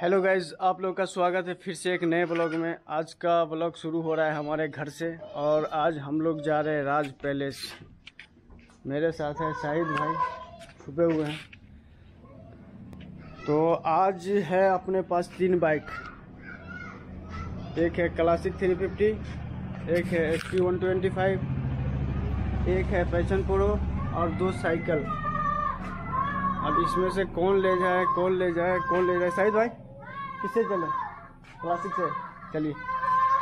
Hello guys आप लोग का स्वागत है फिर से एक नए ब्लॉग में। आज का ब्लॉग शुरू हो रहा है हमारे घर से और आज हम लोग जा रहे हैं राज पैलेस। मेरे साथ है शाहिद भाई, छुपे हुए हैं। तो आज है अपने पास तीन बाइक एक है क्लासिक 350 एक है एस टी वन एक है पैशन प्रो और दो साइकिल अब इसमें से कौन ले जाए, कौन ले जाए, कौन ले जाए? शाहिद भाई? किससे चले? क्लासिक से। चलिए।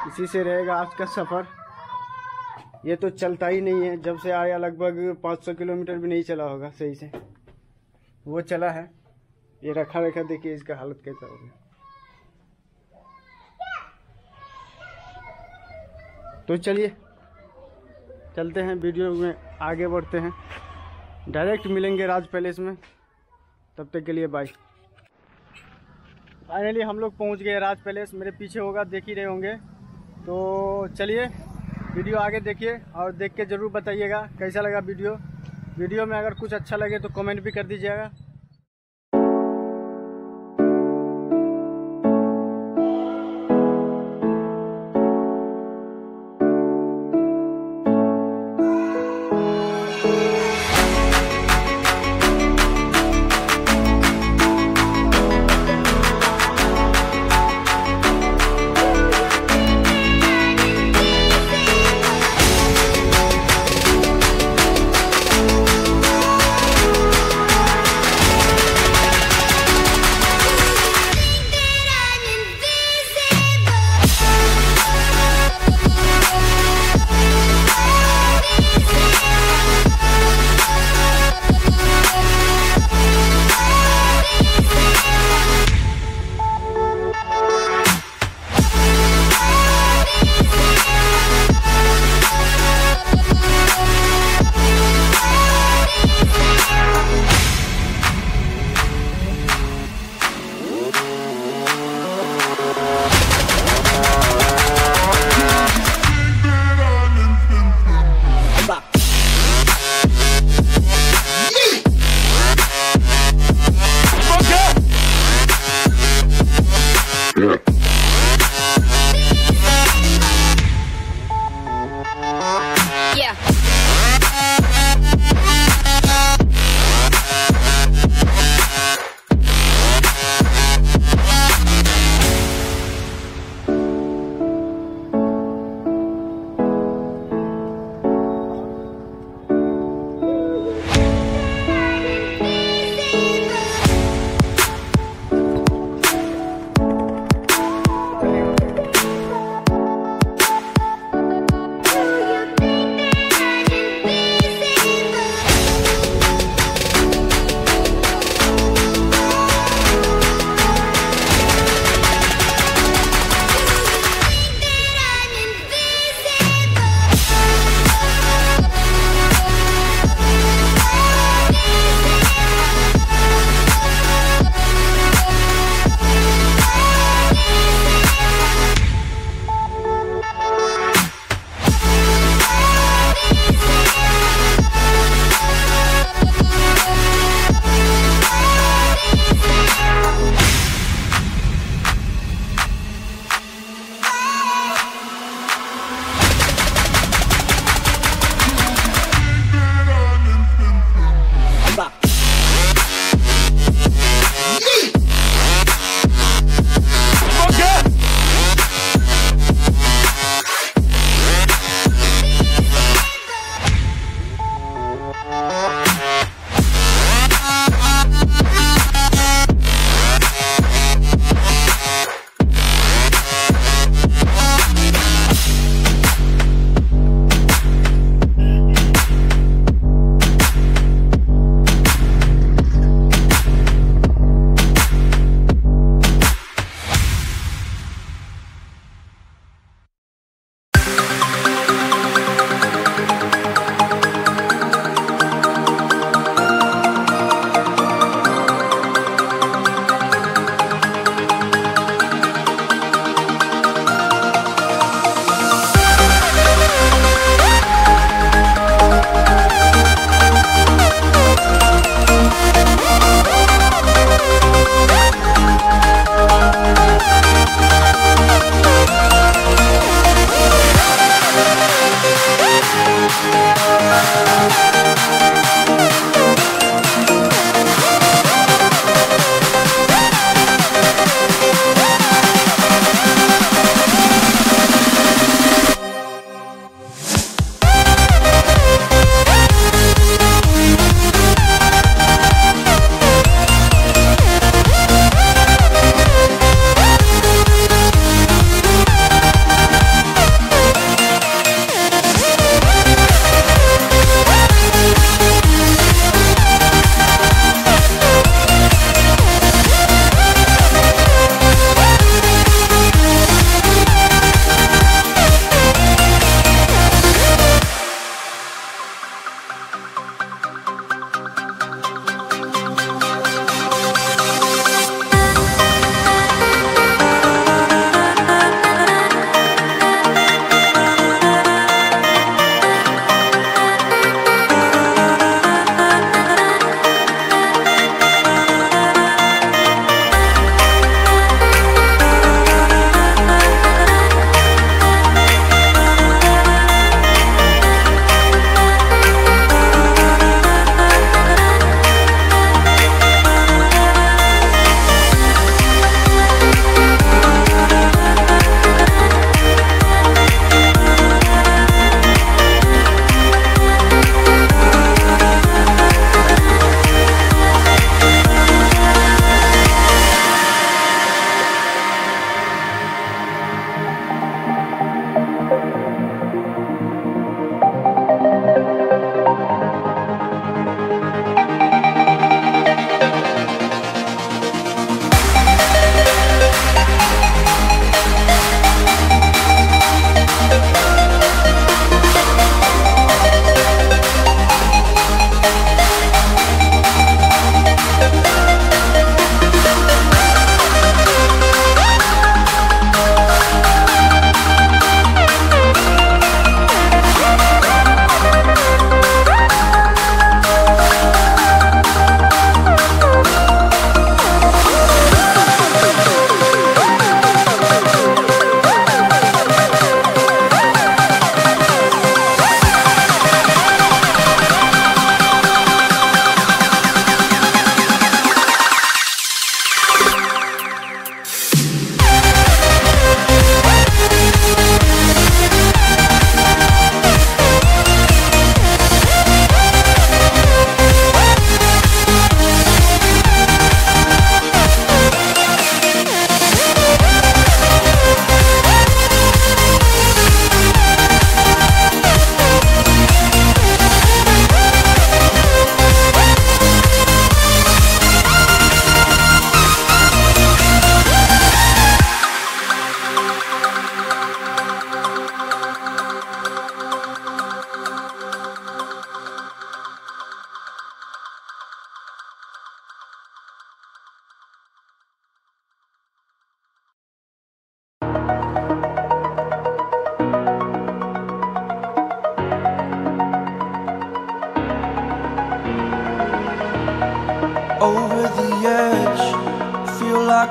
इसी से रहेगा आज का सफ़र। ये तो चलता ही नहीं है। जब से आया लगभग 500 किलोमीटर भी नहीं चला होगा, सही से। वो चला है। ये रखा रखा देखिए इसका हालत कैसा हो गया। तो चलिए। चलते हैं, वीडियो में आगे बढ़ते हैं। डायरेक्ट मिलेंगे राज पैलेस में। तब तक के लिए बाय। फाइनली हम लोग पहुँच गए राज पैलेस, मेरे पीछे होगा, देख ही रहे होंगे। तो चलिए, वीडियो आगे देखिए और देख के ज़रूर बताइएगा कैसा लगा वीडियो। वीडियो में अगर कुछ अच्छा लगे तो कमेंट भी कर दीजिएगा।